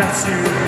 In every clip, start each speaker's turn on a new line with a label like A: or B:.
A: Brasil.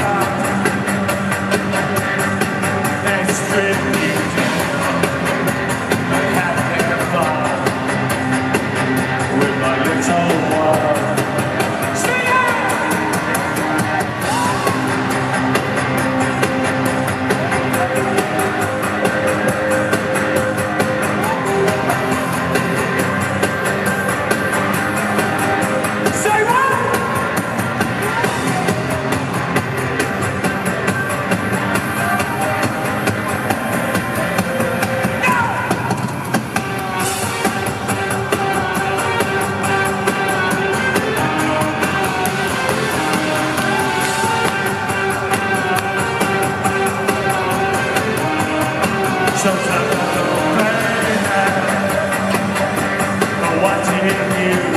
A: Sometimes. I don't blame I'm watching you.